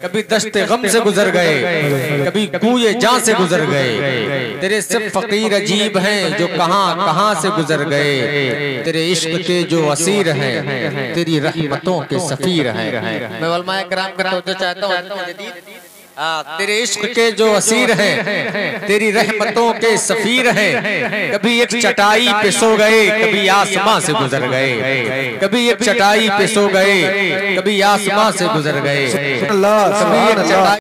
कभी दस्ते गम से गुजर गए कभी कुए जहाँ से गुजर गए। तेरे सब फकीर अजीब हैं जो कहाँ कहाँ से गुजर गए। तेरे इश्क के जो असीर हैं तेरी रहमतों के सफीर हैं। मैं वलमाया कराम चाहता हूँ तेरे इश्क के जो असीर हैं तेरी रहमतों के सफीर हैं। कभी एक चटाई पे सो गए कभी आसमां से गुजर गए। कभी एक चटाई पे सो गए कभी आसमां से गुजर गए। कभी एक चटाई